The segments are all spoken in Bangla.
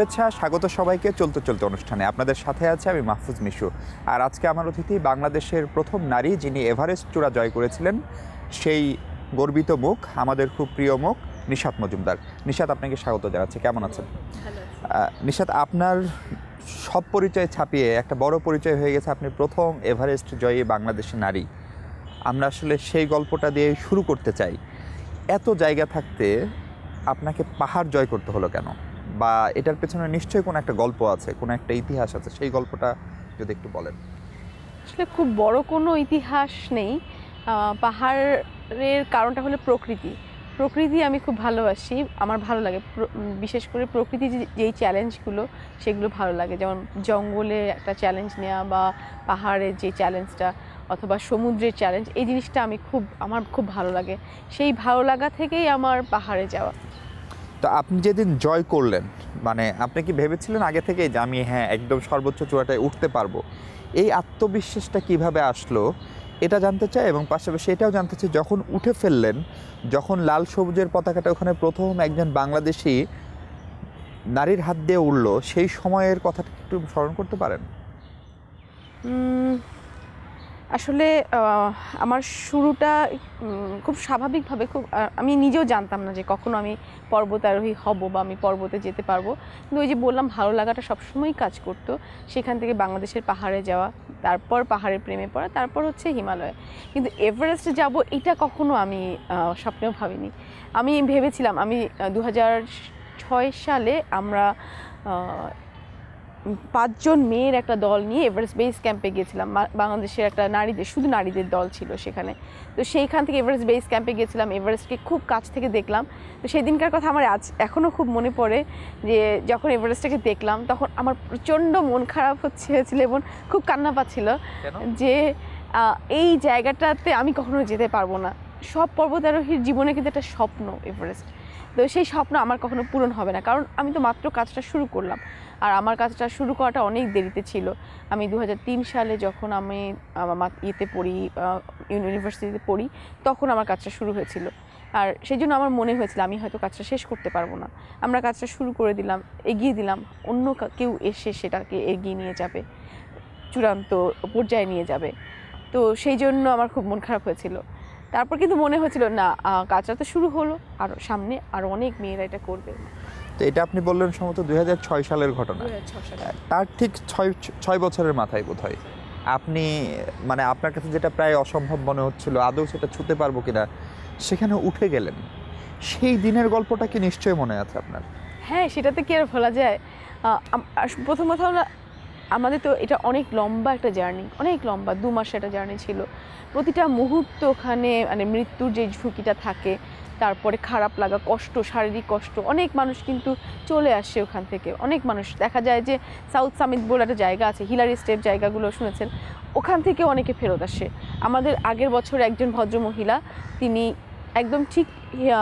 শুভেচ্ছা স্বাগত সবাইকে চলতে চলতে অনুষ্ঠানে। আপনাদের সাথে আছে আমি মাহফুজ মিশু। আর আজকে আমার অতিথি বাংলাদেশের প্রথম নারী যিনি এভারেস্ট চূড়া জয় করেছিলেন সেই গর্বিত মুখ আমাদের খুব প্রিয় মুখ নিশাত মজুমদার। নিশাত আপনাকে স্বাগত জানাচ্ছি। কেমন আছেন? নিশাত আপনার সব পরিচয় ছাপিয়ে একটা বড় পরিচয় হয়ে গেছে আপনি প্রথম এভারেস্ট জয়ী বাংলাদেশি নারী। আমরা আসলে সেই গল্পটা দিয়ে শুরু করতে চাই। এত জায়গা থাকতে আপনাকে পাহাড় জয় করতে হলো কেন? বা এটার পেছনে নিশ্চয়ই কোনো একটা গল্প আছে, কোনো একটা ইতিহাস আছে, সেই গল্পটা যদি একটু বলেন। আসলে খুব বড় কোনো ইতিহাস নেই। পাহাড়ের কারণটা হলো প্রকৃতি। প্রকৃতি আমি খুব ভালোবাসি, আমার ভালো লাগে। বিশেষ করে প্রকৃতি যেই চ্যালেঞ্জগুলো, সেগুলো ভালো লাগে। যেমন জঙ্গলে একটা চ্যালেঞ্জ নেওয়া বা পাহাড়ের যে চ্যালেঞ্জটা অথবা সমুদ্রের চ্যালেঞ্জ, এই জিনিসটা আমি খুব, আমার খুব ভালো লাগে। সেই ভালো লাগা থেকেই আমার পাহাড়ে যাওয়া। তো আপনি যেদিন জয় করলেন মানে আপনি কি ভেবেছিলেন আগে থেকেই যে আমি হ্যাঁ একদম সর্বোচ্চ চূড়াটায় উঠতে পারব? এই আত্মবিশ্বাসটা কীভাবে আসলো, এটা জানতে চাই এবং পাশাপাশি এটাও জানতে চাই, যখন উঠে ফেললেন, যখন লাল সবুজের পতাকাটা ওখানে প্রথম একজন বাংলাদেশি নারীর হাত দিয়ে উঠল সেই সময়ের কথাটা একটু স্মরণ করতে পারেন? আসলে আমার শুরুটা খুব স্বাভাবিকভাবে খুব আমি নিজেও জানতাম না যে কখনো আমি পর্বতারোহী হব বা আমি পর্বতে যেতে পারব। কিন্তু ওই যে বললাম, ভালো লাগাটা সবসময়ই কাজ করতো। সেখান থেকে বাংলাদেশের পাহাড়ে যাওয়া, তারপর পাহাড়ের প্রেমে পড়া, তারপর হচ্ছে হিমালয়। কিন্তু এভারেস্টে যাব, এটা কখনো আমি স্বপ্নেও ভাবিনি। আমি ভেবেছিলাম, আমি দু ছয় সালে আমরা পাঁচজন মেয়ের একটা দল নিয়ে এভারেস্ট বেস ক্যাম্পে গিয়েছিলাম। বা- বাংলাদেশের একটা নারীদের শুধু নারীদের দল ছিল সেখানে। তো সেইখান থেকে এভারেস্ট বেস ক্যাম্পে গিয়েছিলাম এভারেস্টকে খুব কাছ থেকে দেখলাম। তো সেই দিনকার কথা আমার আজ এখনও খুব মনে পড়ে যে যখন এভারেস্টটাকে দেখলাম তখন আমার প্রচণ্ড মন খারাপ হচ্ছে হয়েছিল এবং খুব কান্না পাচ্ছিল যে এই জায়গাটাতে আমি কখনো যেতে পারব না। সব পর্বতারোহীর জীবনে কিন্তু একটা স্বপ্ন এভারেস্ট তো সেই স্বপ্ন আমার কখনো পূরণ হবে না। কারণ আমি তো মাত্র কাজটা শুরু করলাম। আর আমার কাজটা শুরু করাটা অনেক দেরিতে ছিল। আমি দু হাজার তিন সালে যখন আমি আমার ইয়েতে পড়ি ইউনিভার্সিটিতে পড়ি, তখন আমার কাজটা শুরু হয়েছিল। আর সেই জন্য আমার মনে হয়েছিল, আমি হয়তো কাজটা শেষ করতে পারব না। আমরা কাজটা শুরু করে দিলাম, এগিয়ে দিলাম, অন্য কেউ এসে সেটাকে এগিয়ে নিয়ে যাবে, চূড়ান্ত পর্যায়ে নিয়ে যাবে। তো সেই জন্য আমার খুব মন খারাপ হয়েছিল। তারপর কিন্তু মনে হয়েছিল, না কাজটা তো শুরু হলো, আর সামনে আরও অনেক মেয়েরা এটা করবে। তো এটা আপনি বললেন সম্ভবত দু হাজার ছয় সালের ঘটনা। তার ঠিক ছয় ছয় বছরের মাথায় বোধ হয় আপনি মানে আপনার কাছে যেটা প্রায় অসম্ভব মনে হচ্ছিল আদৌ সেটা ছুতে পারব কিনা সেখানে উঠে গেলেন। সেই দিনের গল্পটা কি নিশ্চয়ই মনে আছে আপনার? হ্যাঁ সেটাতে কি আর ভোলা যায়? প্রথম কথা হলো আমাদের তো এটা অনেক লম্বা একটা জার্নি অনেক লম্বা দু মাসের একটা জার্নি ছিল। প্রতিটা মুহূর্ত ওখানে মানে মৃত্যুর যে ঝুঁকিটা থাকে তারপরে খারাপ লাগা কষ্ট শারীরিক কষ্ট অনেক মানুষ কিন্তু চলে আসে ওখান থেকে। অনেক মানুষ দেখা যায় যে সাউথ সামিট বলে একটা জায়গা আছে হিলারি স্টেপ জায়গাগুলো শুনেছেন ওখান থেকে অনেকে ফেরত আসে। আমাদের আগের বছর একজন ভদ্র মহিলা তিনি একদম ঠিক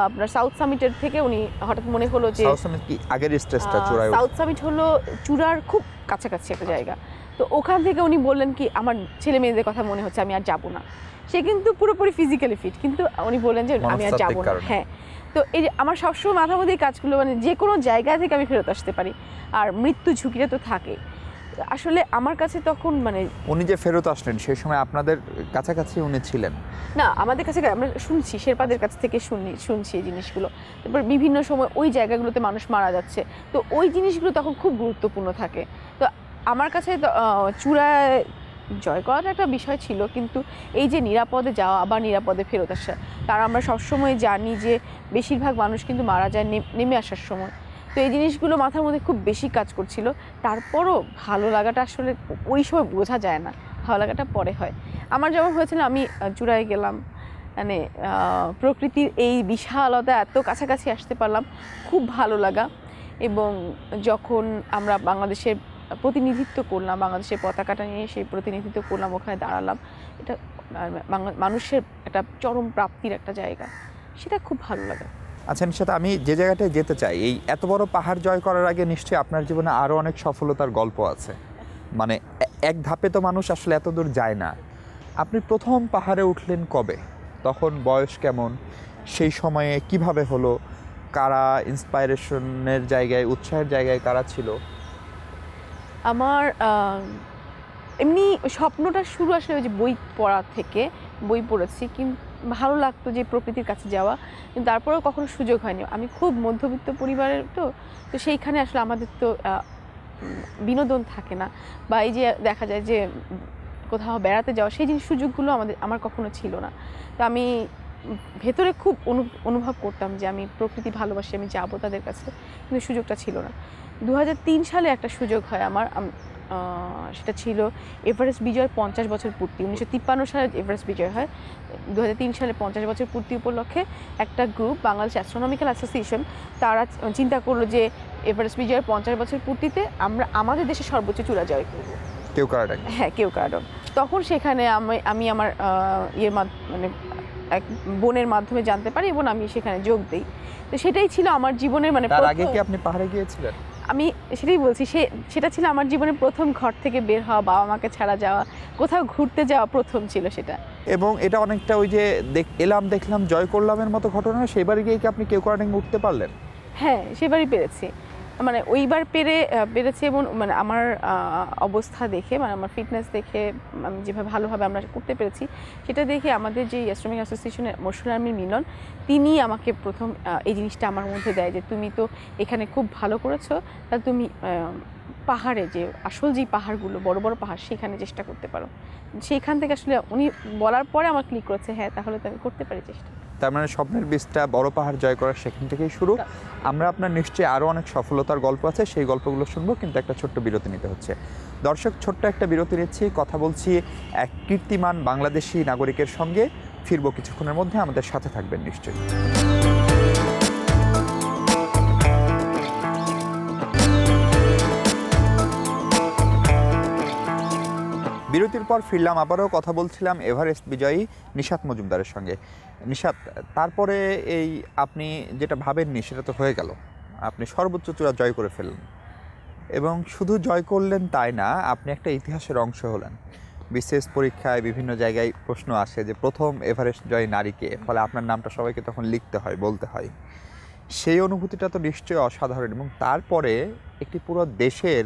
আপনার সাউথ সামিটের থেকে উনি হঠাৎ মনে হলো যে সাউথ সামিট কি আগের স্টেজটা চূড়ায় সাউথ সামিট হলো চূড়ার খুব কাছাকাছি একটা জায়গা। তো ওখান থেকে উনি বললেন কি আমার ছেলে মেয়েদের কথা মনে হচ্ছে আমি আর যাব না। সে কিন্তু পুরোপুরি ফিজিক্যালি ফিট কিন্তু উনি বললেন যে আমি আর যাব না। হ্যাঁ। তো এই যে আমার সবসময় মাথার মধ্যে এই কাজগুলো মানে যে কোনো জায়গা থেকে আমি ফেরত আসতে পারি। আর মৃত্যু ঝুঁকিটা তো থাকে। আসলে আমার কাছে তখন মানে উনি যে ফেরত আসলেন সেই সময় আপনাদের কাছাকাছি উনি ছিলেন? না আমাদের কাছে আমরা শুনছি শেরপাদের কাছ থেকে শুনি শুনছি এই জিনিসগুলো। তারপর বিভিন্ন সময় ওই জায়গাগুলোতে মানুষ মারা যাচ্ছে। তো ওই জিনিসগুলো তখন খুব গুরুত্বপূর্ণ থাকে। তো আমার কাছে চূড়ায় জয় করাটা একটা বিষয় ছিল, কিন্তু এই যে নিরাপদে যাওয়া, আবার নিরাপদে ফেরত আসা কারণ আমরা সবসময় জানি যে বেশিরভাগ মানুষ কিন্তু মারা যায় নেম- আসার সময়। তো এই জিনিসগুলো মাথার মধ্যে খুব বেশি কাজ করছিল। তারপরও ভালো লাগাটা আসলে ওই সময় বোঝা যায় না, ভালো লাগাটা পরে হয়। আমার যেমন হয়েছিল, আমি চূড়ায় গেলাম। মানে প্রকৃতির এই বিশালতা এত কাছাকাছি আসতে পারলাম। খুব ভালো লাগা এবং যখন আমরা বাংলাদেশের প্রতিনিধিত্ব করলাম, বাংলাদেশের পতাকাটা নিয়ে সেই প্রতিনিধিত্ব করলাম, ওখানে দাঁড়ালাম। এটা মানুষের একটা চরম প্রাপ্তির একটা জায়গা। সেটা খুব ভালো লাগে। আচ্ছা নিশাত, আমি যে জায়গাটায় যেতে চাই, এই এত বড় পাহাড় জয় করার আগে নিশ্চয়ই আপনার জীবনে আরও অনেক সফলতার গল্প আছে। মানে এক ধাপে তো মানুষ আসলে এত দূর যায় না। আপনি প্রথম পাহাড়ে উঠলেন কবে? তখন বয়স কেমন? সেই সময়ে কীভাবে হলো? কারা ইন্সপাইরেশনের জায়গায়, উৎসাহের জায়গায় কারা ছিল? আমার এমনি স্বপ্নটা শুরু আসলে ওই যে বই পড়া থেকে বই পড়েছি কিন্তু ভালো লাগতো যে প্রকৃতির কাছে যাওয়া, কিন্তু তারপরেও কখনো সুযোগ হয়নি। আমি খুব মধ্যবিত্ত পরিবারের তো তো সেইখানে আসলে আমাদের তো বিনোদন থাকে না। বা এই যে দেখা যায় যে কোথাও বেড়াতে যাওয়া, সেই জিনিস সুযোগগুলো আমাদের, আমার কখনো ছিল না। তো আমি ভেতরে খুব অনু অনুভব করতাম যে আমি প্রকৃতি ভালোবাসি আমি যাব তাদের কাছে। কিন্তু সুযোগটা ছিল না। দু হাজার তিন সালে একটা সুযোগ হয় আমার সেটা ছিল এভারেস্ট বিজয়ের পঞ্চাশ বছর পূর্তি। উনিশশো তিপ্পান্ন সালে এভারেস্ট বিজয় হয়। দু হাজার তিন সালে পঞ্চাশ বছর পূর্তি উপলক্ষে একটা গ্রুপ বাংলাদেশ অ্যাস্ট্রোনমিক্যাল অ্যাসোসিয়েশন তারা চিন্তা করল যে এভারেস্ট বিজয়ের পঞ্চাশ বছর পূর্তিতে আমরা আমাদের দেশে সর্বোচ্চ চূড়া জয় করব। কেউ কারাটাকে হ্যাঁ কেউ কার্ডন তখন সেখানে আমি আমি আমার মাধ্য মানে এক বোনের মাধ্যমে জানতে পারি এবং আমি সেখানে যোগ দিই। তো সেটাই ছিল আমার জীবনের মানে তার আগে কি আপনি পাহাড়ে গিয়েছিলেন? আমি সেটাই বলছি সে সেটা ছিল আমার জীবনের প্রথম ঘর থেকে বের হওয়া বাবা মাকে ছাড়া যাওয়া কোথাও ঘুরতে যাওয়া প্রথম ছিল সেটা। এবং এটা অনেকটা ওই যে এলাম দেখলাম জয় করলামের মতো ঘটনা সেবারে গিয়ে কি আপনি কেউ কারাটাকে উঠতে পারলেন? হ্যাঁ সেবারই পেরেছি। মানে ওইবার পেরে পেরেছি এবং মানে আমার অবস্থা দেখে মানে আমার ফিটনেস দেখে আমি যেভাবে ভালোভাবে আমরা করতে পেরেছি, সেটা দেখে আমাদের যে শ্রমিক অ্যাসোসিয়েশনের মশুর আর্মির মিলন তিনি আমাকে প্রথম এই জিনিসটা আমার মধ্যে দেয় যে তুমি তো এখানে খুব ভালো করেছ, তা তুমি পাহাড়ে যে আসল যে পাহাড়গুলো বড় বড় পাহাড় সেখানে চেষ্টা করতে পারো। সেইখান থেকে আসলে উনি বলার পরে আমার ক্লিক করেছে হ্যাঁ তাহলে তো আমি করতে পারি চেষ্টা। তার মানে স্বপ্নের বীজটা বড় পাহাড় জয় করার সেখান থেকেই শুরু। আমরা আপনার নিশ্চয়ই আরও অনেক সফলতার গল্প আছে সেই গল্পগুলো শুনব কিন্তু একটা ছোট্ট বিরতি নিতে হচ্ছে। দর্শক ছোট্ট একটা বিরতি নিচ্ছি কথা বলছি এক কীর্তিমান বাংলাদেশি নাগরিকের সঙ্গে। ফিরবো কিছুক্ষণের মধ্যে আমাদের সাথে থাকবেন নিশ্চয়ই। বিরতির পর ফিরলাম, আবারও কথা বলছিলাম এভারেস্ট বিজয়ী নিশাত মজুমদারের সঙ্গে। নিশাত, তারপরে এই আপনি যেটা ভাবেননি সেটা তো হয়ে গেল। আপনি সর্বোচ্চ চূড়া জয় করে ফেললেন। এবং শুধু জয় করলেন তাই না, আপনি একটা ইতিহাসের অংশ হলেন। বিশেষ পরীক্ষায় বিভিন্ন জায়গায় প্রশ্ন আসে যে প্রথম এভারেস্ট জয় নারীকে, ফলে আপনার নামটা সবাইকে তখন লিখতে হয়, বলতে হয়। সেই অনুভূতিটা তো নিশ্চয়ই অসাধারণ। এবং তারপরে একটি পুরো দেশের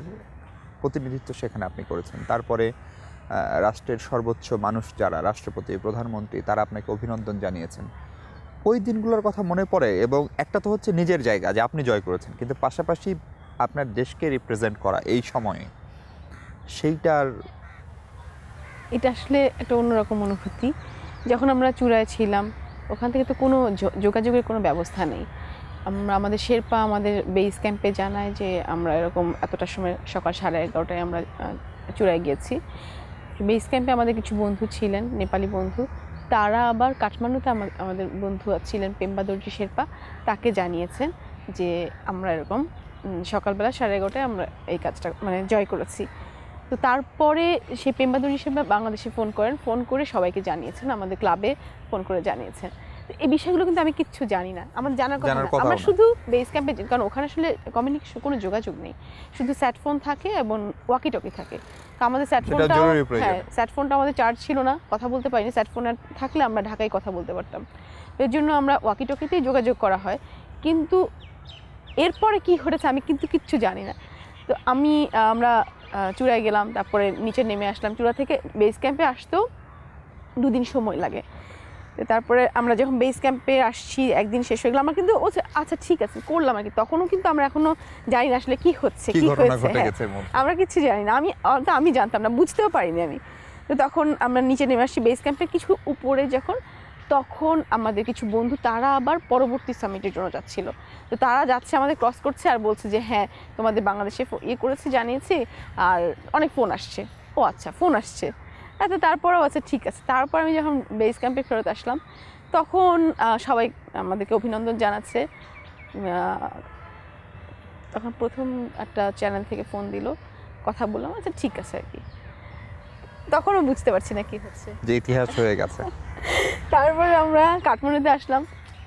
প্রতিনিধিত্ব সেখানে আপনি করেছেন। তারপরে রাষ্ট্রের সর্বোচ্চ মানুষ যারা, রাষ্ট্রপতি, প্রধানমন্ত্রী, তারা আপনাকে অভিনন্দন জানিয়েছেন। ওই দিনগুলোর কথা মনে পড়ে এবং একটা তো হচ্ছে নিজের জায়গা যে আপনি জয় করেছেন। কিন্তু পাশাপাশি আপনার দেশকে রিপ্রেজেন্ট করা এই সময়ে, সেইটার এটা আসলে একটা অন্যরকম অনুভূতি। যখন আমরা চূড়ায় ছিলাম, ওখান থেকে তো কোনো যোগাযোগের কোনো ব্যবস্থা নেই। আমরা, আমাদের শেরপা আমাদের বেস ক্যাম্পে জানায় যে আমরা এরকম এতটার সময় সকাল সাড়ে এগারোটায় আমরা চূড়ায় গিয়েছি। বেস ক্যাম্পে আমাদের কিছু বন্ধু ছিলেন নেপালি বন্ধু তারা আবার কাঠমান্ডুতে আমাদের বন্ধু ছিলেন পেম্বা দর্জি শেরপা তাকে জানিয়েছেন যে আমরা এরকম সকালবেলা সাড়ে এগারোটায় আমরা এই কাজটা মানে জয় করেছি। তো তারপরে সে পেম্বাদুর হিসেবে বাংলাদেশে ফোন করেন ফোন করে সবাইকে জানিয়েছেন আমাদের ক্লাবে ফোন করে জানিয়েছেন। এই বিষয়গুলো কিন্তু আমি কিচ্ছু জানি না। আমার জানার কথা না। আমরা শুধু বেস ক্যাম্পে কারণ ওখানে আসলে কমিউনিকেশন কোনো যোগাযোগ নেই। শুধু স্যাট ফোন থাকে এবং ওয়াকি টকি থাকে। তো আমাদের স্যাট ফোনটা হ্যাঁ স্যাট ফোনটা আমাদের চার্জ ছিল না কথা বলতে পারিনি। স্যাট ফোন থাকলে আমরা ঢাকায় কথা বলতে পারতাম। এর জন্য আমরা ওয়াকি টকিতেই যোগাযোগ করা হয়। কিন্তু এরপরে কি ঘটেছে আমি কিন্তু কিচ্ছু জানি না। তো আমি আমরা চূড়ায় গেলাম তারপরে নিচে নেমে আসলাম। চূড়া থেকে বেস ক্যাম্পে আসতেও দুদিন সময় লাগে। তারপরে আমরা যখন বেস ক্যাম্পে আসছি একদিন শেষ হয়ে গেল আমরা কিন্তু ও আচ্ছা ঠিক আছে করলাম আর কি তখনও কিন্তু আমরা এখনও জানি না আসলে কি হচ্ছে কি হয়েছে। হ্যাঁ? আমরা কিছু জানি না। আমি আমি জানতাম না বুঝতেও পারিনি আমি। তো তখন আমরা নিচে নেমে আসছি বেস ক্যাম্পে কিছু উপরে যখন তখন আমাদের কিছু বন্ধু তারা আবার পরবর্তী সামিটের জন্য যাচ্ছিল। তো তারা যাচ্ছে আমাদের ক্রস করছে আর বলছে যে হ্যাঁ তোমাদের বাংলাদেশে ইয়ে করেছে জানিয়েছে। আর অনেক ফোন আসছে। ও আচ্ছা ফোন আসছে। আচ্ছা তারপরেও আচ্ছা ঠিক আছে। তারপর আমি যখন বেস ক্যাম্পে ফেরত আসলাম তখন সবাই আমাদেরকে অভিনন্দন জানাচ্ছে। তখন প্রথম একটা চ্যানেল থেকে ফোন দিল কথা বললাম আচ্ছা ঠিক আছে আর কি। তখনও বুঝতে পারছি না কি হচ্ছে। যে ইতিহাস হয়ে গেছে। তারপরে আমরা কাঠমান্ডুতে আসলাম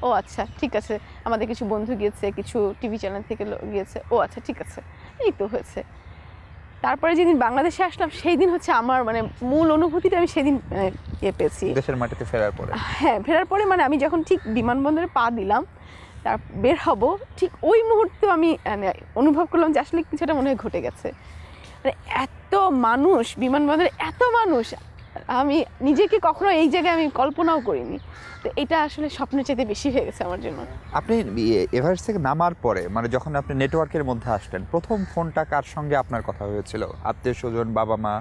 ও আচ্ছা ঠিক আছে আমাদের কিছু বন্ধু গিয়েছে কিছু টিভি চ্যানেল থেকে গিয়েছে ও আচ্ছা ঠিক আছে। এই তো হয়েছে। তারপরে যেদিন বাংলাদেশে আসলাম সেই দিন হচ্ছে আমার মানে মূল অনুভূতিটা আমি সেদিন ইয়ে পেয়েছি। দেশের মাটিতে ফেরার পরে। হ্যাঁ ফেরার পরে মানে আমি যখন ঠিক বিমানবন্দরে পা দিলাম তার বের হব ঠিক ওই মুহূর্তেও আমি মানে অনুভব করলাম যে আসলে কিছুটা মনে হয় ঘটে গেছে। মানে এত মানুষ বিমানবন্দরে এত মানুষ আমি নিজেকে কখনো এই জায়গায় আমি কল্পনাও করিনি। তো এটা আসলে স্বপ্নের চাইতে বেশি হয়ে গেছে আমার জন্য। আপনি এভারেস্ট থেকে নামার পরে মানে যখন আপনি নেটওয়ার্কের মধ্যে আসলেন প্রথম ফোনটা কার সঙ্গে আপনার কথা হয়েছিল? আত্মীয় স্বজন বাবা মা?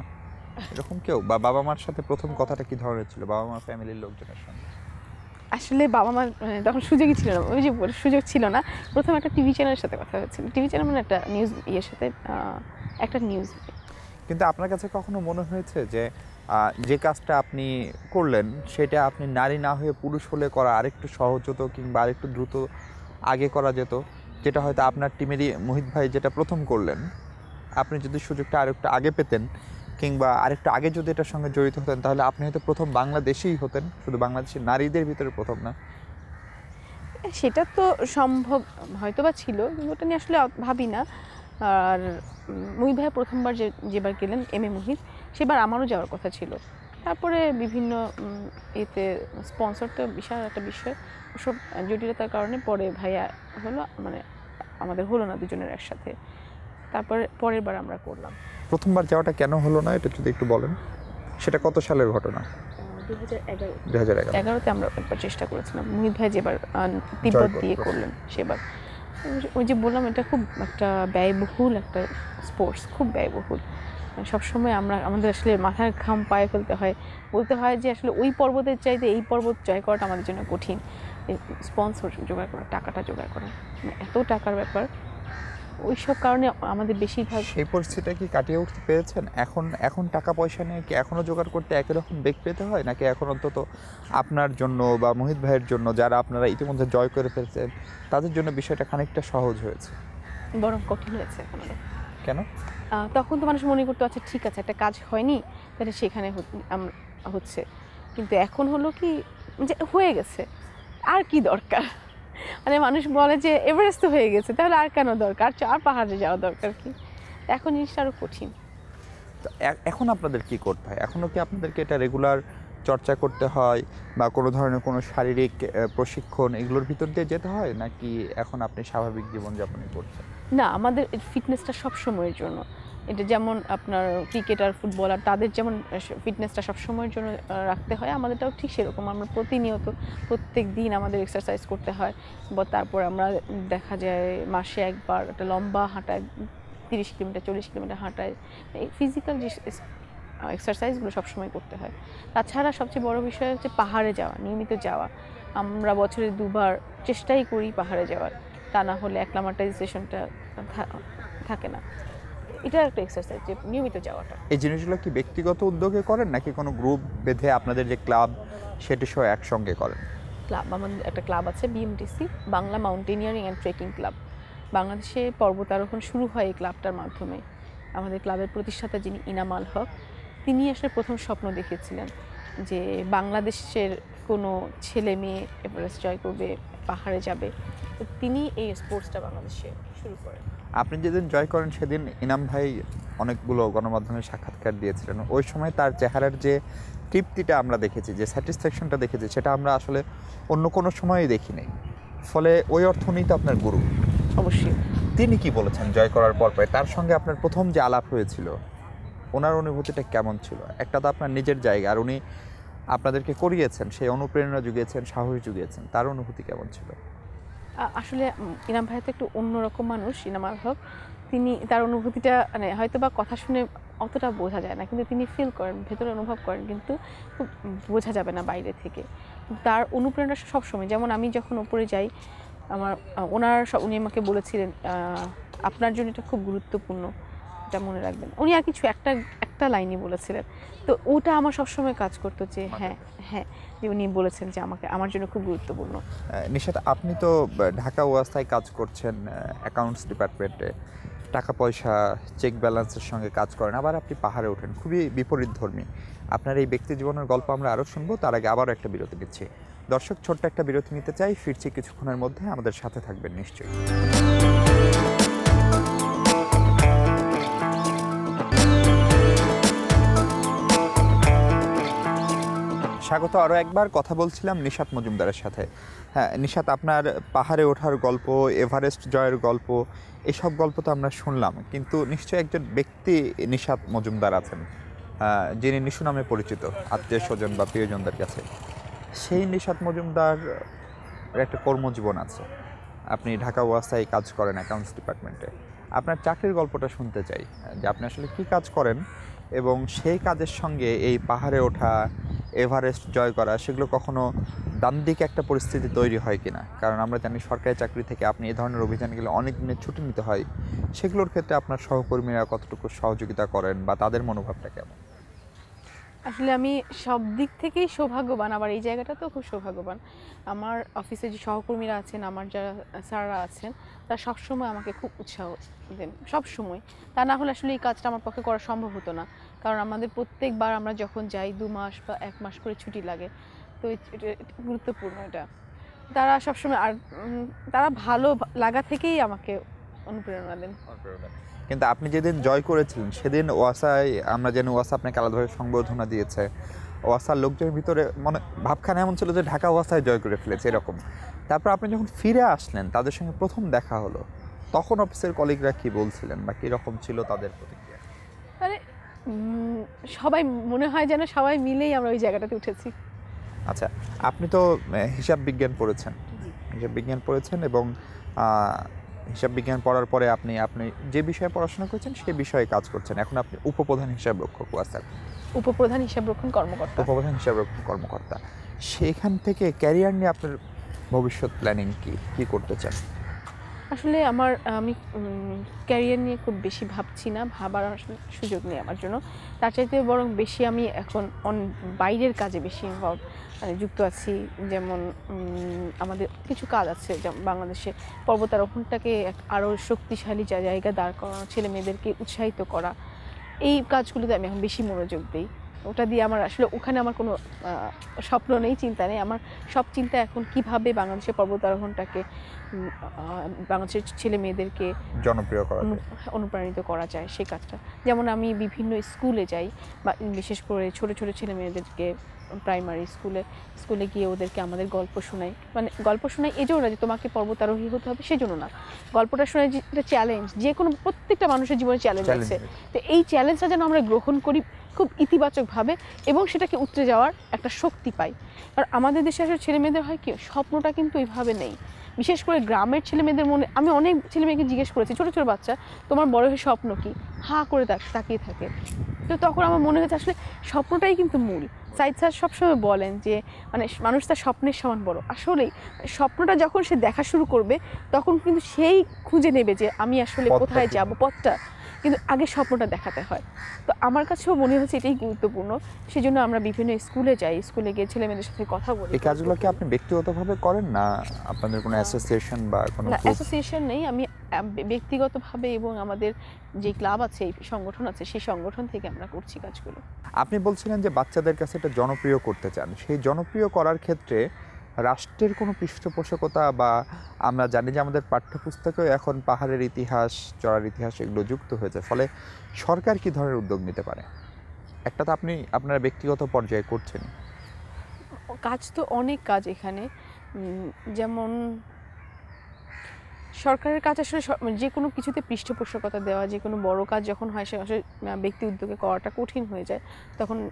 এরকম কেউ? বা বাবা মার সাথে প্রথম কথাটা কি ধরনের ছিল? বাবা মা ফ্যামিলির লোকজনের সঙ্গে? আসলে বাবা মা মানে তখন সুযোগই ছিল না। ওই যে সুযোগ ছিল না। প্রথম একটা টিভি চ্যানেলের সাথে কথা হয়েছিল। টিভি চ্যানেল মানে একটা নিউজ ইয়ের সাথে একটা নিউজ। কিন্তু আপনার কাছে কখনো মনে হয়েছে যে যে কাজটা আপনি করলেন, সেটা আপনি নারী না হয়ে পুরুষ হলে করা আরেকটু সহজ হতো কিংবা আরেকটু দ্রুত আগে করা যেত, যেটা হয়তো আপনার টিমেরই মোহিত ভাই যেটা প্রথম করলেন। আপনি যদি সুযোগটা আরেকটু আগে পেতেন কিংবা আরেকটু আগে যদি এটার সঙ্গে জড়িত হতেন, তাহলে আপনি হয়তো প্রথম বাংলাদেশেই হতেন, শুধু বাংলাদেশের নারীদের ভিতরে প্রথম না। সেটা তো সম্ভব হয়তো বা ছিল, কিন্তু ওটা নিয়ে আসলে ভাবি না। আর মুহিত ভাইয়া প্রথমবার যে, যেবার গেলেন, এম এ মুহিত। সেবার আমারও যাওয়ার কথা ছিল। তারপরে বিভিন্ন এতে স্পন্সর তো বিশাল একটা বিষয়। ওসব জটিলতার কারণে পরে ভাইয়া হলো মানে আমাদের হলো না দুজনের একসাথে। তারপরে পরের বার আমরা করলাম। প্রথমবার যাওয়াটা কেন হলো না এটা যদি একটু বলেন? সেটা কত সালের ঘটনা? দু হাজার এগারো। দু হাজার এগারোতে আমরা একবার চেষ্টা করেছিলাম। মোহিত ভাই যেবার তিব্বত দিয়ে করলেন সেবার। ওই যে- বললাম এটা খুব একটা ব্যয়বহুল একটা স্পোর্টস খুব ব্যয়বহুল। সবসময় আমরা আমাদের আসলে মাথার ঘাম পায়ে ফেলতে হয়। বলতে হয় যে আসলে ওই পর্বতের চাইতে এই পর্বত জয় করাটা আমাদের জন্য কঠিন। স্পন্সর জোগাড় করা টাকাটা জোগাড় করা। মানে এত টাকার ব্যাপার। ওই সব কারণে আমাদের বেশিরভাগ সেই পরিস্থিতিটা কি কাটিয়ে উঠতে পেরেছেন? এখন এখন টাকা পয়সা নিয়ে কি এখনও জোগাড় করতে একই রকম বেগ পেতে হয়? নাকি এখন অন্তত আপনার জন্য বা মোহিত ভাইয়ের জন্য যারা আপনারা ইতিমধ্যে জয় করে ফেলছেন তাদের জন্য বিষয়টা খানিকটা সহজ হয়েছে? বরং কঠিন হয়েছে এখন। কেন? তখন তো মানুষ মনে করতো আচ্ছা ঠিক আছে একটা কাজ হয়নি তাহলে সেখানে হচ্ছে। কিন্তু এখন হলো কি যে হয়ে গেছে। আর কি দরকার? মানে মানুষ বলে যে এভারেস্ট তো হয়ে গেছে তাহলে আর কেন দরকার? আর পাহাড়ে যাওয়া দরকার কি? এখন জিনিসটা আরও কঠিন। তো এখন আপনাদের কি করতে হয়? এখনও কি আপনাদেরকে এটা রেগুলার চর্চা করতে হয়? বা কোনো ধরনের কোনো শারীরিক প্রশিক্ষণ এগুলোর ভিতর দিয়ে যেতে হয়? নাকি এখন আপনি স্বাভাবিক জীবনযাপনই করছেন? না, আমাদের ফিটনেসটা সব সময়ের জন্য। এটা যেমন আপনার ক্রিকেটার ফুটবলার তাদের যেমন ফিটনেসটা সব সময়ের জন্য রাখতে হয়, আমাদেরটাও ঠিক সেরকম। আমরা প্রতিনিয়ত, প্রত্যেক দিন আমাদের এক্সারসাইজ করতে হয়, বা তারপর আমরা দেখা যায় মাসে একবার একটা লম্বা হাঁটায় তিরিশ কিলোমিটার, চল্লিশ কিলোমিটার হাঁটায়, এই ফিজিক্যাল যে এক্সারসাইজগুলো সবসময় করতে হয়। তাছাড়া সবচেয়ে বড় বিষয় হচ্ছে পাহাড়ে যাওয়া, নিয়মিত যাওয়া। আমরা বছরে দুবার চেষ্টাই করি পাহাড়ে যাওয়ার। তা না হলে অ্যাক্লামাটাইজেশনটা থাকে না। এটা একটা এক্সারসাইজ যে নিয়মিত যাওয়াটা। এই জিনিসগুলো কি ব্যক্তিগত উদ্যোগে করেন নাকি কোনো গ্রুপ বেঁধে আপনাদের যে ক্লাব সেটি সহ একসঙ্গে করেন? ক্লাব আমাদের একটা ক্লাব আছে BMTC Bangla mountaineering and trekking club. বাংলাদেশে পর্বতারোহণ শুরু হয় এই ক্লাবটার মাধ্যমে। আমাদের ক্লাবের প্রতিষ্ঠাতা যিনি ইনামাল হক তিনি আসলে প্রথম স্বপ্ন দেখেছিলেন যে বাংলাদেশের কোনো ছেলে মেয়ে এভারেস্ট জয় করবে পাহাড়ে যাবে। তো তিনি এই স্পোর্টসটা বাংলাদেশে শুরু করেন। আপনি যেদিন জয় করেন সেদিন ইনাম ভাই অনেকগুলো গণমাধ্যমে সাক্ষাৎকার দিয়েছিলেন। ওই সময় তার চেহারার যে তৃপ্তিটা আমরা দেখেছি যে স্যাটিসফ্যাকশনটা দেখেছি সেটা আমরা আসলে অন্য কোনো সময়ই দেখিনি ফলে ওই অর্থ নিয়ে তো আপনার গুরু। অবশ্যই। তিনি কি বলেছেন জয় করার পর পরে? তার সঙ্গে আপনার প্রথম যে আলাপ হয়েছিল ওনার অনুভূতিটা কেমন ছিল? একটা তো আপনার নিজের জায়গা আর উনি আপনাদেরকে করিয়েছেন সেই অনুপ্রেরণা জুগিয়েছেন সাহস জুগিয়েছেন তার অনুভূতি কেমন ছিল? আসলে ইনাম ভাই তো একটু অন্যরকম মানুষ ইনামাল হক তিনি, তার অনুভূতিটা মানে হয়তো বা কথা শুনে অতটা বোঝা যায় না, কিন্তু তিনি ফিল করেন, ভেতরে অনুভব করেন, কিন্তু খুব বোঝা যাবে না বাইরে থেকে। তার অনুপ্রেরণা সবসময়, যেমন আমি যখন ওপরে যাই, আমার ওনার সব উনি আমাকে বলেছিলেন আপনার জন্য এটা খুব গুরুত্বপূর্ণ। এটা মনে রাখবেন। উনি আর কিছু একটা একটা লাইনই বলেছিলেন। তো ওটা আমার সবসময় কাজ করতো যে হ্যাঁ হ্যাঁ যে উনি বলেছেন যে আমাকে আমার জন্য খুব গুরুত্বপূর্ণ। নিশাত আপনি তো ঢাকা ওয়াস্তায় কাজ করছেন অ্যাকাউন্টস ডিপার্টমেন্টে টাকা পয়সা চেক ব্যালেন্সের সঙ্গে কাজ করেন আবার আপনি পাহাড়ে ওঠেন খুবই বিপরীত ধর্মী। আপনার এই ব্যক্তি জীবনের গল্প আমরা আরও শুনব তার আগে আবারও একটা বিরতি নিচ্ছি। দর্শক ছোট্ট একটা বিরতি নিতে চাই ফিরছি কিছুক্ষণের মধ্যে আমাদের সাথে থাকবেন নিশ্চয়ই। স্বাগত। আরও একবার কথা বলছিলাম নিশাত মজুমদারের সাথে। হ্যাঁ নিশাত, আপনার পাহাড়ে ওঠার গল্প, এভারেস্ট জয়ের গল্প, এসব গল্প তো আমরা শুনলাম। কিন্তু নিশ্চয়ই একজন ব্যক্তি নিশাত মজুমদার আছেন যিনি নিশু নামে পরিচিত, আত্মীয় স্বজন বা প্রিয়জনদের কাছে। সেই নিশাত মজুমদার একটা কর্মজীবন আছে। আপনি ঢাকা ওয়াসায় কাজ করেন অ্যাকাউন্টস ডিপার্টমেন্টে আপনার চাকরির গল্পটা শুনতে চাই, যে আপনি আসলে কি কাজ করেন এবং সেই কাজের সঙ্গে এই পাহাড়ে ওঠা এভারেস্ট জয় করা, সেগুলো কখনো দিকে একটা পরিস্থিতি তৈরি হয় কি না কারণ আমরা জানি সরকারি চাকরি থেকে আপনি এই ধরনের অভিযানে গেলে অনেক দিনের ছুটি নিতে হয়। সেগুলোর ক্ষেত্রে আপনার সহকর্মীরা কতটুকু সহযোগিতা করেন বা তাদের মনোভাবটা কেমন? আসলে আমি সব দিক থেকেই সৌভাগ্যবান। আবার এই জায়গাটা তো খুব সৌভাগ্যবান। আমার অফিসে যে সহকর্মীরা আছেন, আমার যারা স্যাররা আছেন, তারা সবসময় আমাকে খুব উৎসাহ দেন সব সময় তা না হলে আসলে এই কাজটা আমার পক্ষে করা সম্ভব হতো না। কারণ আমাদের প্রত্যেকবার আমরা যখন যাই, দু মাস বা এক মাস করে ছুটি লাগে। তো গুরুত্বপূর্ণ এটা। তারা সবসময় আর তারা ভালো লাগা থেকেই আমাকে অনুপ্রেরণা দেন। কিন্তু আপনি যেদিন জয় করেছিলেন সেদিন ওয়াসায় আমরা জানি ওয়াসা আপনাকে আলাদাভাবে সংবর্ধনা দিয়েছে। ওয়াসার লোকজনের ভিতরে মানে ভাবখানা এমন ছিল যে ঢাকা ওয়াসায় জয় করে ফেলেছে এরকম। তারপর আপনি যখন ফিরে আসলেন তাদের সঙ্গে প্রথম দেখা হলো তখন অফিসের কলিগরা কি বলছিলেন বা কীরকম ছিল তাদের প্রতিক্রিয়া? মানে সবাই মনে হয় যেন সবাই মিলেই আমরা ওই জায়গাটাতে উঠেছি। আচ্ছা আপনি তো হিসাব বিজ্ঞান পড়েছেন। হিসাব বিজ্ঞান পড়েছেন এবং হিসাব বিজ্ঞান পড়ার পরে আপনি আপনি যে বিষয়ে পড়াশোনা করছেন সে বিষয়ে কাজ করছেন। এখন আপনি উপপ্রধান হিসাব রক্ষক ওয়াসার উপপ্রধান হিসাবরক্ষণ কর্মকর্তা। উপপ্রধান হিসাব রক্ষণ কর্মকর্তা। সেখান থেকে ক্যারিয়ার নিয়ে আপনার ভবিষ্যৎ প্ল্যানিং কি? কি করতে চান? আসলে আমার, আমি ক্যারিয়ার নিয়ে খুব বেশি ভাবছি না, ভাবার আসলে সুযোগ নেই আমার জন্য। তার চাইতে বরং বেশি আমি এখন অন, বাইরের কাজে বেশি ইনভলভ মানে যুক্ত আছি। যেমন আমাদের কিছু কাজ আছে, যেমন বাংলাদেশে পর্বতারোহণটাকে এক- আরও শক্তিশালী জায়গা দাঁড় করানো ছেলে মেয়েদেরকে উৎসাহিত করা। এই কাজগুলোতে আমি এখন বেশি মনোযোগ দিই। ওটা দিয়ে আমার আসলে ওখানে আমার কোনো স্বপ্ন নেই চিন্তা নেই। আমার সব চিন্তা এখন কীভাবে বাংলাদেশের পর্বতারোহণটাকে আরোহণটাকে বাংলাদেশের ছেলে মেয়েদেরকে জনপ্রিয় করা অনু- অনুপ্রাণিত করা যায় সেই কাজটা। যেমন আমি বিভিন্ন স্কুলে যাই বা বিশেষ করে ছোট ছোট ছেলে মেয়েদেরকে প্রাইমারি স্কুলে স্কুলে গিয়ে ওদেরকে আমাদের গল্প শোনাই। মানে গল্প শোনাই এই জন্য না যে তোমাকে পর্বতারোহী হতে হবে সেজন্য না। গল্পটা শোনাই যে এটা চ্যালেঞ্জ যে কোনো প্রত্যেকটা মানুষের জীবনে চ্যালেঞ্জ চ্যালেঞ্জ আছে। তো এই চ্যালেঞ্জটা যেন আমরা গ্রহণ করি খুব ইতিবাচকভাবে এবং সেটাকে উতরে যাওয়ার একটা শক্তি পাই। আর আমাদের দেশে আসলে ছেলেমেয়েদের হয় কি স্বপ্নটা কিন্তু ওইভাবে নেই। বিশেষ করে গ্রামের ছেলে মেয়েদের মনে আমি অনেক ছেলেমেয়েকে জিজ্ঞেস করেছি ছোটো ছোটো বাচ্চা তোমার বড় হয়ে স্বপ্ন কি? হা করে তাক- তাকিয়ে থাকে। তো তখন আমার মনে হয়েছে আসলে স্বপ্নটাই কিন্তু মূল। সাইদ স্যার সবসময় বলেন যে মানে মানুষ তার স্বপ্নের সমান বড়। আসলেই স্বপ্নটা যখন সে দেখা শুরু করবে তখন কিন্তু সেই খুঁজে নেবে যে আমি আসলে কোথায়? যাব পথটা কিন্তু আগে স্বপ্নটা দেখাতে হয়। তো আমার কাছেও মনে হচ্ছে এটাই গুরুত্বপূর্ণ। সেই জন্য আমরা বিভিন্ন স্কুলে যাই স্কুলে গিয়ে ছেলে মেয়েদের সাথে কথা বলি। এই কাজগুলো কি আপনি ব্যক্তিগতভাবে করেন না আপনাদের কোনো অ্যাসোসিয়েশন বা কোনো অ্যাসোসিয়েশন নেই। আমি ব্যক্তিগতভাবে এবং আমাদের যে ক্লাব আছে এই সংগঠন আছে সেই সংগঠন থেকে আমরা করছি কাজগুলো। আপনি বলছিলেন যে বাচ্চাদের কাছে এটা জনপ্রিয় করতে চান। সেই জনপ্রিয় করার ক্ষেত্রে রাষ্ট্রের কোনো পৃষ্ঠপোষকতা বা আমরা জানি যে আমাদের পাঠ্যপুস্তকেও এখন পাহাড়ের ইতিহাস, চড়ার ইতিহাস এগুলো যুক্ত হয়েছে। ফলে সরকার কি ধরনের উদ্যোগ নিতে পারে? একটা তো আপনি, আপনারা ব্যক্তিগত পর্যায়ে করছেন কাজ তো অনেক কাজ এখানে। যেমন সরকারের কাজ আসলে স- যে কোনো কিছুতে পৃষ্ঠপোষকতা দেওয়া, যে কোনো বড় কাজ যখন হয়, সে আসলে ব্যক্তি উদ্যোগে করাটা কঠিন হয়ে যায়। তখন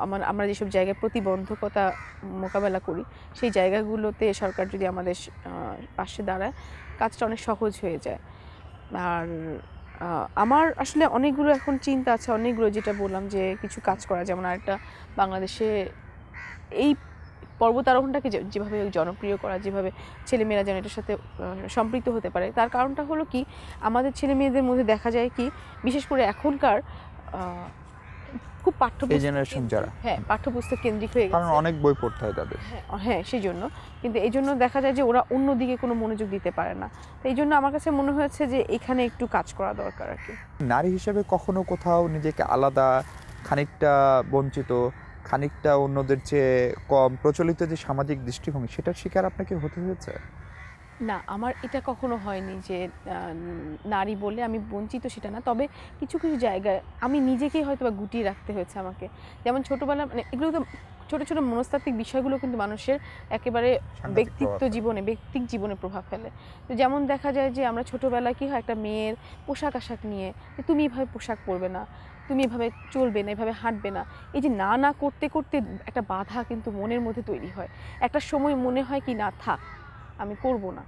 আমার, আমরা যেসব জায়গায় প্রতিবন্ধকতা মোকাবেলা করি, সেই জায়গাগুলোতে সরকার যদি আমাদের পাশে দাঁড়ায়, কাজটা অনেক সহজ হয়ে যায়। আর আমার আসলে অনেকগুলো এখন চিন্তা আছে, অনেকগুলো যেটা বললাম যে কিছু কাজ করা, যেমন আরেকটা বাংলাদেশে এই পর্বতারোহণটাকে যেভাবে জনপ্রিয় করা যেভাবে ছেলেমেয়েরা যেন এটার সাথে সম্পৃক্ত হতে পারে তার কারণটা হলো কি আমাদের ছেলে মেয়েদের মধ্যে দেখা যায় কি বিশেষ করে এখনকার খুব পাঠ্যপুস্তক জেনারেশন যারা। হ্যাঁ পাঠ্যপুস্তক কেন্দ্রিক হয়ে কারণ অনেক বই পড়তে হয় তাদের। হ্যাঁ হ্যাঁ সেই জন্য কিন্তু এই জন্য দেখা যায় যে ওরা অন্য দিকে কোনো মনোযোগ দিতে পারে না। তো এই জন্য আমার কাছে মনে হয়েছে যে এখানে একটু কাজ করা দরকার আর কি। নারী হিসেবে কখনো কোথাও নিজেকে আলাদা খানিকটা বঞ্চিত খানিকটা অন্যদের চেয়ে কম প্রচলিত যে সামাজিক দৃষ্টিভঙ্গি সেটার শিকার আপনাকে হতে হয়েছে? না আমার এটা কখনো হয়নি যে নারী বলে আমি বঞ্চিত সেটা না। তবে কিছু কিছু জায়গায় আমি নিজেকেই হয়তো বা গুটিয়ে রাখতে হয়েছে আমাকে। যেমন ছোটোবেলা মানে এগুলো তো ছোটো ছোটো মনস্তাত্ত্বিক বিষয়গুলো কিন্তু মানুষের একেবারে ব্যক্তিত্ব জীবনে ব্যক্তিক জীবনে প্রভাব ফেলে। তো যেমন দেখা যায় যে আমরা ছোটবেলায় কী হয় একটা মেয়ের পোশাক আশাক নিয়ে তুমি এভাবে পোশাক পরবে না। তুমি এভাবে চলবে না এভাবে হাঁটবে না। এই যে না না করতে করতে একটা বাধা কিন্তু মনের মধ্যে তৈরি হয়। একটা সময় মনে হয় কি না থাক আমি করব না।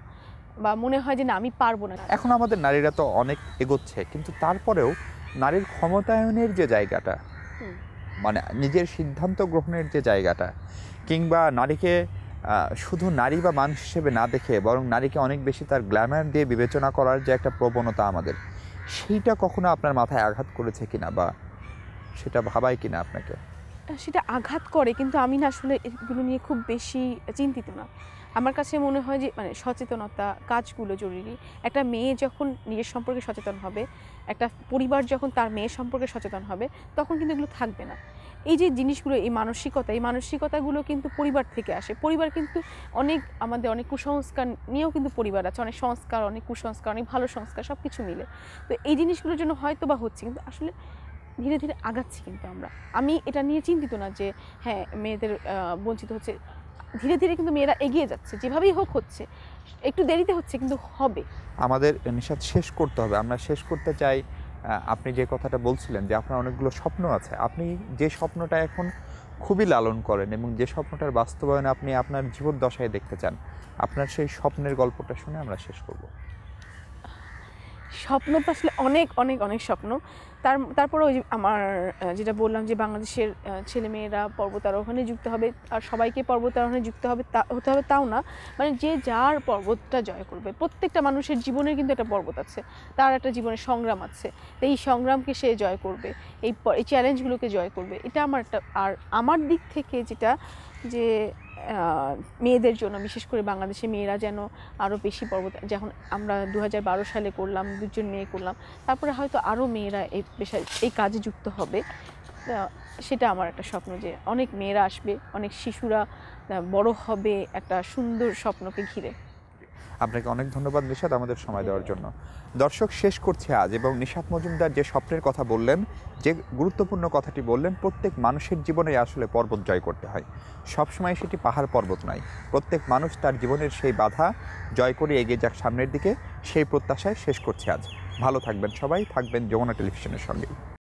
বা মনে হয় যে না আমি পারব না। এখন আমাদের নারীরা তো অনেক এগোচ্ছে কিন্তু তারপরেও নারীর ক্ষমতায়নের যে জায়গাটা মানে নিজের সিদ্ধান্ত গ্রহণের যে জায়গাটা কিংবা নারীকে শুধু নারী বা মানুষ হিসেবে না দেখে বরং নারীকে অনেক বেশি তার গ্ল্যামার দিয়ে বিবেচনা করার যে একটা প্রবণতা আমাদের সেইটা কখনো আপনার মাথায় আঘাত করেছে কিনা বা সেটা ভাবায় কিনা আপনাকে? সেটা আঘাত করে, কিন্তু আমি না আসলে এগুলো নিয়ে খুব বেশি চিন্তিত না। আমার কাছে মনে হয় যে মানে সচেতনতা কাজগুলো জরুরি। একটা মেয়ে যখন নিজের সম্পর্কে সচেতন হবে, একটা পরিবার যখন তার মেয়ের সম্পর্কে সচেতন হবে, তখন কিন্তু এগুলো থাকবে না। এই যে জিনিসগুলো, এই মানসিকতা, এই মানসিকতাগুলো কিন্তু পরিবার থেকে আসে। পরিবার কিন্তু অনেক আমাদের অনেক কুসংস্কার নিয়েও কিন্তু পরিবার আছে। অনেক সংস্কার, অনেক কুসংস্কার, অনেক ভালো সংস্কার সব কিছু মিলে। তো এই জিনিসগুলোর জন্য হয়তো বা হচ্ছে, কিন্তু আসলে ধীরে ধীরে আগাচ্ছি কিন্তু আমরা। আমি এটা নিয়ে চিন্তিত না যে হ্যাঁ মেয়েদের বঞ্চিত হচ্ছে। ধীরে ধীরে কিন্তু মেয়েরা এগিয়ে যাচ্ছে। যেভাবেই হোক হচ্ছে। একটু দেরিতে হচ্ছে, কিন্তু হবে। আমাদের নিষাদ শেষ করতে হবে। আমরা শেষ করতে চাই আপনি যে কথাটা বলছিলেন যে আপনার অনেকগুলো স্বপ্ন আছে, আপনি যে স্বপ্নটা এখন খুবই লালন করেন এবং যে স্বপ্নটার বাস্তবায়নে আপনি আপনার জীবন দশায় দেখতে চান, আপনার সেই স্বপ্নের গল্পটা শুনে আমরা শেষ করব। স্বপ্ন তো আসলে অনেক অনেক অনেক স্বপ্ন। তার, তারপরে ওই আমার যেটা বললাম যে বাংলাদেশের ছেলেমেয়েরা পর্বতারোহণে যুক্ত হবে, আর সবাইকে পর্বতারোহণে যুক্ত হবে, তা, হতে হবে তাও না। মানে যে যার পর্বতটা জয় করবে, প্রত্যেকটা মানুষের জীবনের কিন্তু একটা পর্বত আছে, তার একটা জীবনের সংগ্রাম আছে। তো এই সংগ্রামকে সে জয় করবে, এই এই চ্যালেঞ্জগুলোকে জয় করবে। এটা আমার একটা, আর আমার দিক থেকে যেটা যে মেয়েদের জন্য, বিশেষ করে বাংলাদেশে মেয়েরা যেন আরও বেশি পর্বত যখন আমরা দু হাজার বারো সালে করলাম, দুজন মেয়ে করলাম, তারপরে হয়তো আরও মেয়েরা এই পেশায়, এই কাজে যুক্ত হবে। সেটা আমার একটা স্বপ্ন যে অনেক মেয়েরা আসবে, অনেক শিশুরা বড় হবে একটা সুন্দর স্বপ্নকে ঘিরে। আপনাকে অনেক ধন্যবাদ নিশাদ আমাদের সময় দেওয়ার জন্য। দর্শক, শেষ করছে আজ এবং নিশাদ মজুমদার যে স্বপ্নের কথা বললেন, যে গুরুত্বপূর্ণ কথাটি বললেন, প্রত্যেক মানুষের জীবনে আসলে পর্বত জয় করতে হয়। সবসময় সেটি পাহাড় পর্বত নয়। প্রত্যেক মানুষ তার জীবনের সেই বাধা জয় করে এগিয়ে যাক সামনের দিকে, সেই প্রত্যাশায় শেষ করছে আজ। ভালো থাকবেন সবাই, থাকবেন যমুনা টেলিভিশনের সঙ্গে